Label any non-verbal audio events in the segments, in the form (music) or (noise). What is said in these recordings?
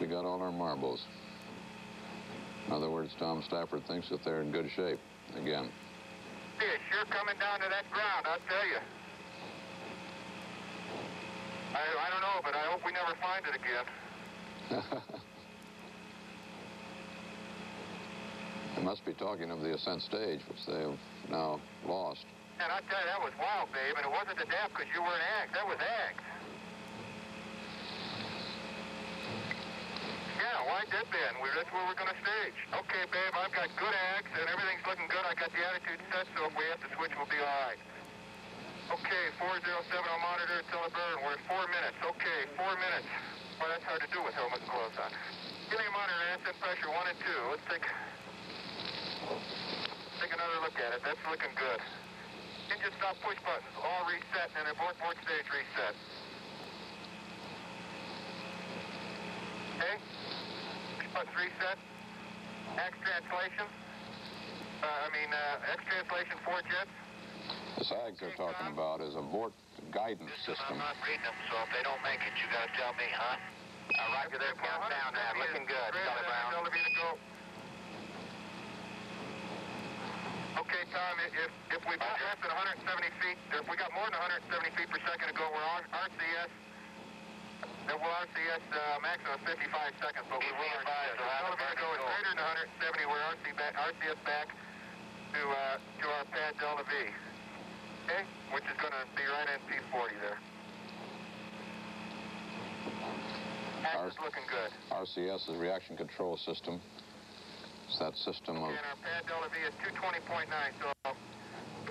we got all our marbles. In other words, Tom Stafford thinks that they're in good shape again. It's sure coming down to that ground, I'll tell you. I, I don't know, but I hope we never find it again. (laughs) they must be talking of the ascent stage, which they have now lost. And I tell you, that was wild, babe, and it wasn't the dap because you weren't ags. That was ags. We, that's where we're going to stage. Okay, babe, I've got good ags, and everything's looking good. I got the attitude set, so if we have to switch, we'll be all right. Okay, 407 on monitor, tell it burn. We're at four minutes. Okay, four minutes. Well, that's hard to do with helmets and gloves on. Give me a monitor, ascent pressure one and two. Let's take, take another look at it. That's looking good. Engine stop push buttons, all reset, and abort port stage reset. Okay? Push buttons reset. X translation. Uh, I mean, uh, X translation four jets. The SAGs they're talking about is abort guidance Listen, system. I'm not reading them, so if they don't make it, you gotta tell me, huh? Uh, roger there, countdown now. Looking good. Charlie Brown. Delta V to go. Okay, Tom, i- if, if we got less than 170 feet, if we got more than 170 feet per second to go, we're on RCS. Then we'll RCS uh, maximum of 55 seconds, but we will RCS. If Delta V to go is greater than 170, we're RC back, RCS back to, uh, to our pad Delta V. Okay? Which is going to be right in P40 there. Act is Our- looking good. RCS is Reaction Control System. It's that system of And our pad delta V is 220.9. So if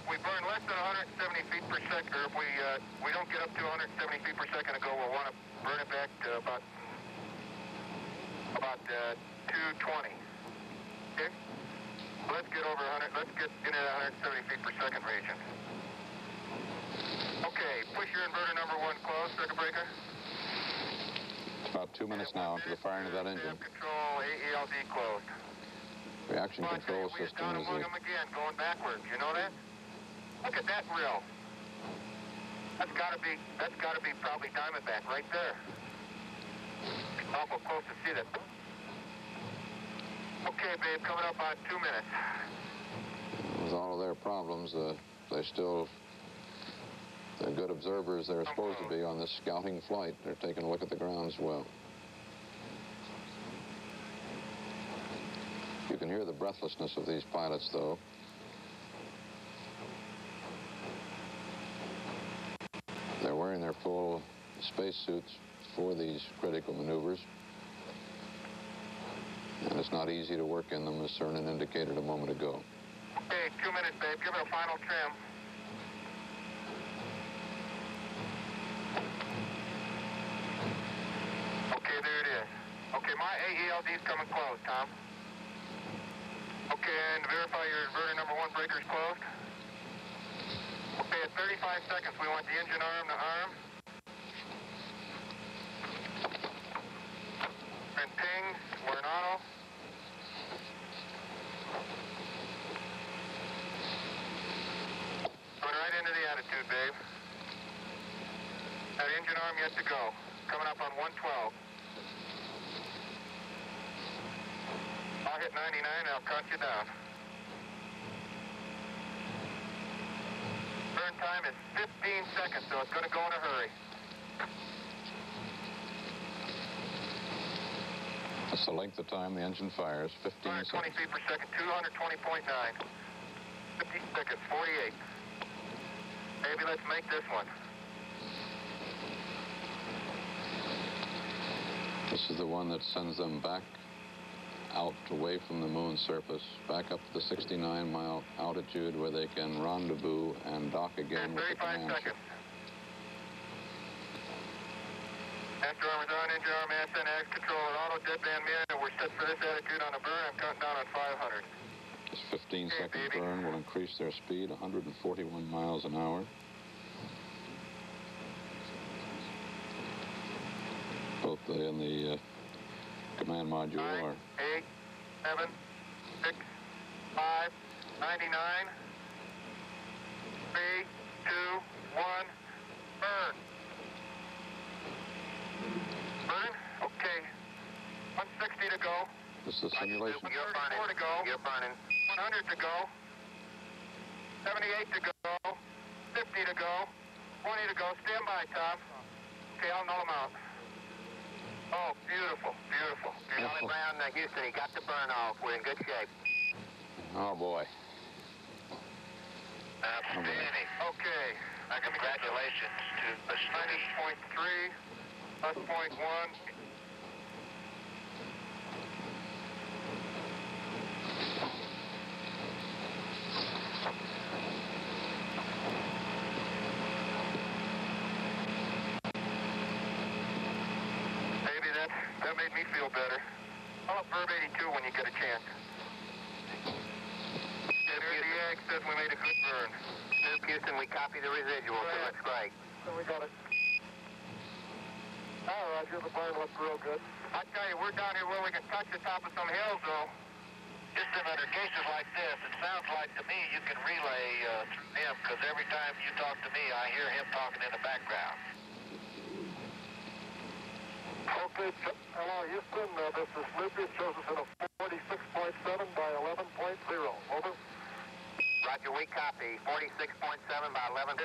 we burn less than 170 feet per second, or if we uh, we don't get up to 170 feet per second to go, we'll want to burn it back to about about uh, 220. Okay. Let's get over 100. Let's get into the 170 feet per second region. Okay, push your inverter number one close, circuit breaker. It's about two minutes now after the firing of that engine. Control AELD closed. Reaction Well, I tell Control down System is among them again, going backwards. You know that? Look at that grill. That's got to be. That's got to be probably Diamondback right there. Awful close to see that. Okay, babe, coming up on two minutes. with all of their problems, uh, they still, they're good observers. They're supposed to be on this scouting flight. They're taking a look at the ground as well. You can hear the breathlessness of these pilots, though. They're wearing their full spacesuits for these critical maneuvers. And it's not easy to work in them, as Cernan indicated a moment ago. Okay, two minutes, babe. Give it a final trim. Okay, there it is. Okay, my AELD's coming close, Tom. Okay, and verify your inverter number one breaker's closed. Okay, at 35 seconds, we want the engine arm to arm. And ping, we're in auto. Going right into the attitude, babe. That engine arm yet to go. Coming up on 112. I'll hit 99 and I'll cut you down. Burn time is 15 seconds, so it's going to go in a hurry. That's the length of time the engine fires, 15 220 seconds. feet per second, 220.9. 50 seconds, 48. Maybe let's make this one. This is the one that sends them back out away from the moon's surface, back up to the 69 mile altitude where they can rendezvous and dock again And with the command seconds. Master armor's on, engine arm, SNX, control at auto, deadband mirror. We're set for this attitude on the burn. I'm counting down on 500. This 15 Okay, second baby. burn will increase their speed 141 miles an hour. Both the, in the uh, command module Nine, are eight, seven, six, five, 99, three, two, one, burn. go. This is a simulation. You're burning. to go. You're burning. 100 to go. 78 to go. 50 to go. 20 to go. Stand by, Tom. Okay, I'll null them out. Oh, beautiful, beautiful. You're on Houston. He got the burn off. We're in good shape. Oh, boy. Outstanding. Oh, okay. Congratulations to Astini. Minus 0.3, plus 0.1. made me feel better. Call up Verb 82 when you get a chance. There's the ag says we made a good burn. Snoopy Houston, we copy the residual, so that's great. So we got it. Oh, Roger, the barn looks real good. I tell you, we're down here where we can touch the top of some hills, though. Just in under cases like this, it sounds like to me you can relay uh, through him, because every time you talk to me, I hear him talking in the background. Houston. Uh, this is shows us in a 46.7 by 11.0. Over. Roger, we copy. 46.7 by 11.0.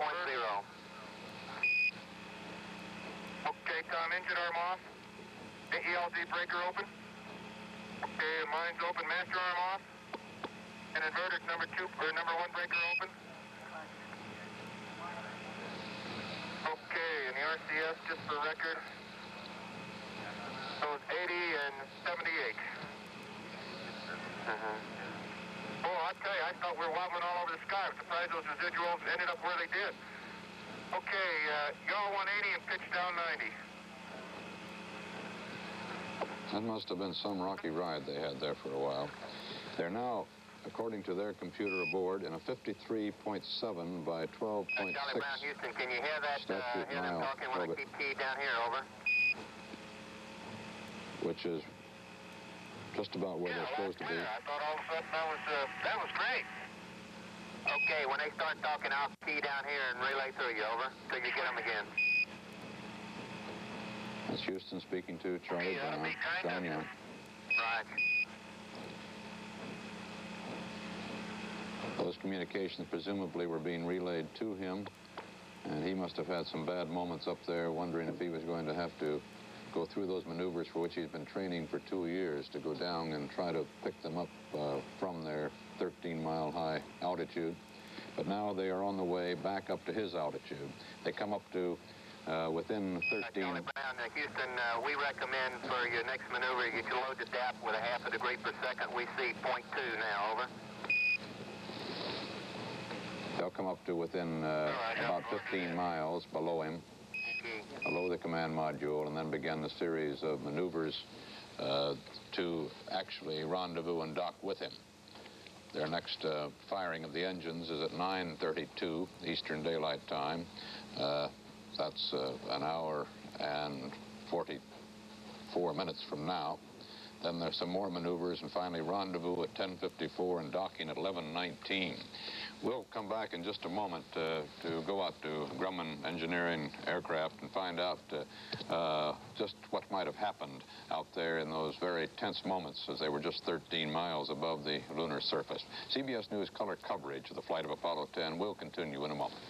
Okay, Tom, engine arm off. The ELD breaker open. Okay, mine's open. Master arm off. And inverter number two, or number one breaker open. Okay, and the RCS, just for record, so it's 80 and 78. Oh, I tell you, I thought we were wobbling all over the sky. I'm surprised those residuals ended up where they did. Okay, uh, yaw 180 and pitch down 90. That must have been some rocky ride they had there for a while. They're now, according to their computer aboard, in a 53.7 by 12.6. Uh, Charlie Brown, Houston, can you hear that? Uh, hear them talking when I orbit. keep keyed down here, over? which is just about where they're supposed to be. I thought all of a sudden that was, uh, that was great. Okay, when they start talking, I'll key down here and relay through you, over, till you get them again. That's Houston speaking to Charlie Brown, be kind John. Young. Right. Those communications presumably were being relayed to him, and he must have had some bad moments up there, wondering if he was going to have to go through those maneuvers for which he's been training for two years to go down and try to pick them up uh, from their 13-mile high altitude. But now they are on the way back up to his altitude. They come up to uh, within Uh, 13. Charlie Brown, uh, Houston, uh, we recommend for your next maneuver you can load the DAP with a half a degree per second. We see point two now, over. They'll come up to within uh, about 15 miles below him. Below the command module and then begin the series of maneuvers uh, to actually rendezvous and dock with him. Their next uh, firing of the engines is at 9.32 Eastern Daylight Time. Uh, that's uh, an hour and 44 minutes from now. Then there's some more maneuvers and finally rendezvous at 10.54 and docking at 11.19. We'll come back in just a moment uh, to go out to Grumman Engineering Aircraft and find out uh, uh, just what might have happened out there in those very tense moments as they were just 13 miles above the lunar surface. CBS News color coverage of the flight of Apollo 10 will continue in a moment.